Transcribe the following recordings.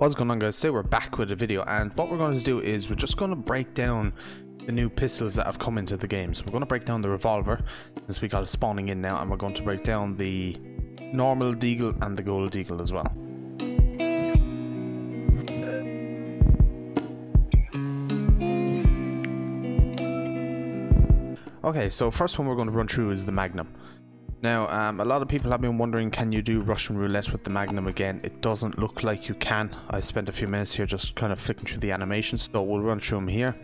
What's going on guys? Today we're back with a video and what we're going to do is we're just going to break down the new pistols that have come into the game. So we're going to break down the revolver since we got it spawning in now and we're going to break down the normal deagle and the gold deagle as well. Okay, so first one we're going to run through is the Magnum. Now, um, a lot of people have been wondering, can you do Russian roulette with the Magnum again? It doesn't look like you can. I spent a few minutes here just kind of flicking through the animations, so we'll run through them here.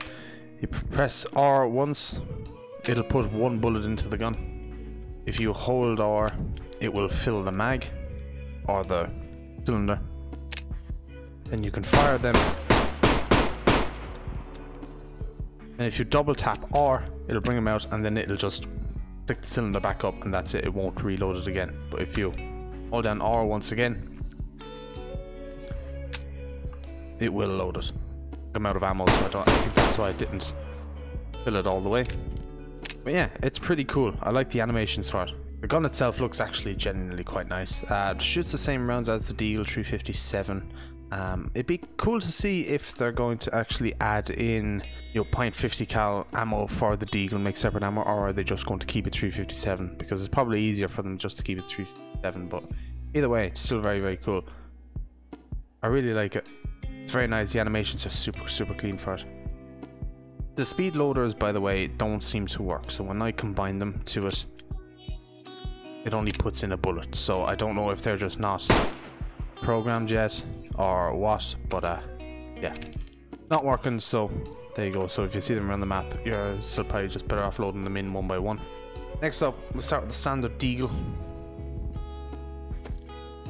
You press R once, it'll put one bullet into the gun. If you hold R, it will fill the mag, or the cylinder. Then you can fire them. And if you double tap R, it'll bring them out, and then it'll just click the cylinder back up and that's it. It won't reload it again. But if you hold down R once again it will load it. I'm out of ammo so I don't I think that's why I didn't fill it all the way. But yeah it's pretty cool. I like the animations for it the gun itself looks actually genuinely quite nice. Uh, it shoots the same rounds as the Deagle 357 um, it'd be cool to see if they're going to actually add in, you know, .50 cal ammo for the Deagle, make separate ammo, or are they just going to keep it 357? Because it's probably easier for them just to keep it 357. But either way, it's still very, very cool. I really like it. It's very nice. The animations are super, super clean for it. The speed loaders, by the way, don't seem to work. So when I combine them to it, it only puts in a bullet. So I don't know if they're just not programmed yet or what but uh yeah. Not working so there you go. So if you see them around the map you're still probably just better off loading them in one by one. Next up we'll start with the standard deagle.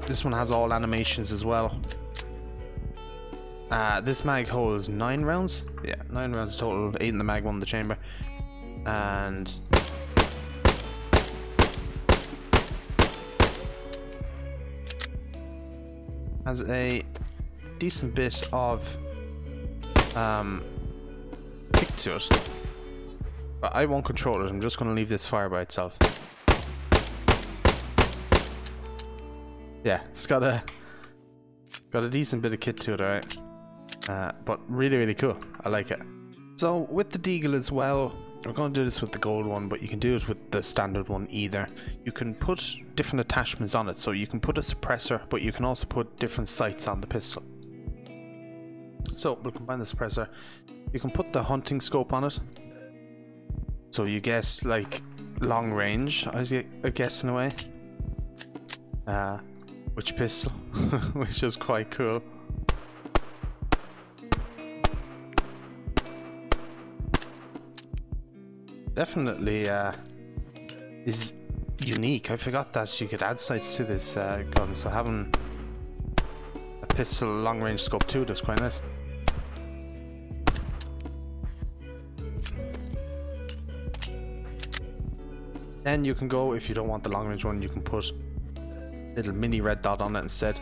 This one has all animations as well. Uh, this mag holds nine rounds. Yeah nine rounds total. Eight in the mag one in the chamber. And has a decent bit of um, kick to it. But I won't control it, I'm just going to leave this fire by itself. Yeah, it's got a got a decent bit of kit to it, alright. Uh, but really, really cool. I like it. So with the Deagle as well, we're going to do this with the gold one, but you can do it with the standard one either. You can put different attachments on it, so you can put a suppressor, but you can also put different sights on the pistol. So we'll combine the suppressor. You can put the hunting scope on it, so you guess like long range, I guess in a way. Uh, which pistol, which is quite cool. Definitely uh, is unique. I forgot that you could add sights to this uh, gun, so having a pistol long range scope too is quite nice. Then you can go, if you don't want the long range one, you can put a little mini red dot on it instead.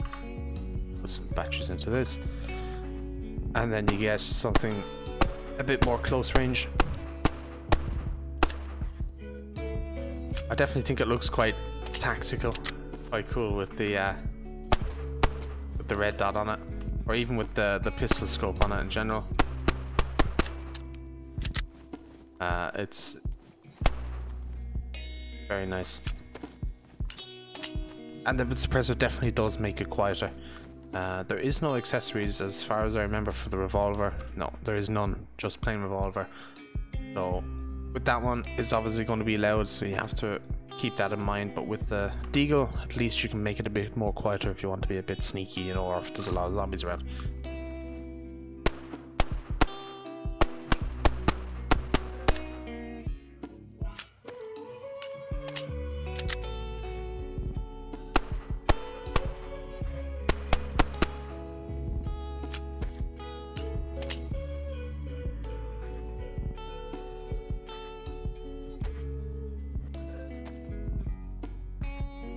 Put some batteries into this. And then you get something a bit more close range. I definitely think it looks quite tactical, quite cool with the uh, with the red dot on it, or even with the the pistol scope on it in general. Uh, it's very nice, and the suppressor definitely does make it quieter. Uh, there is no accessories as far as I remember for the revolver. No, there is none, just plain revolver. So with that one, it's obviously going to be loud, so you have to keep that in mind. But with the Deagle, at least you can make it a bit more quieter if you want to be a bit sneaky, you know, or if there's a lot of zombies around.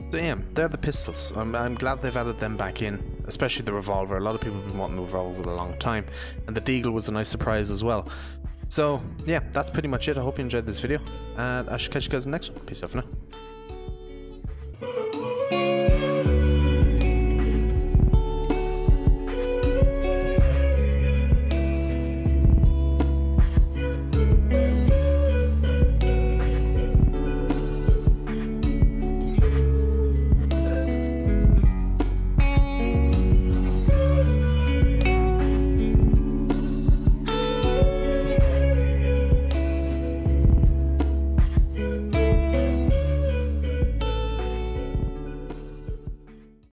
Damn, they're the pistols. I'm, I'm glad they've added them back in, especially the revolver. A lot of people have been wanting the revolver for a long time, and the Deagle was a nice surprise as well. So, yeah, that's pretty much it. I hope you enjoyed this video, and I shall catch you guys in the next one. Peace out for now.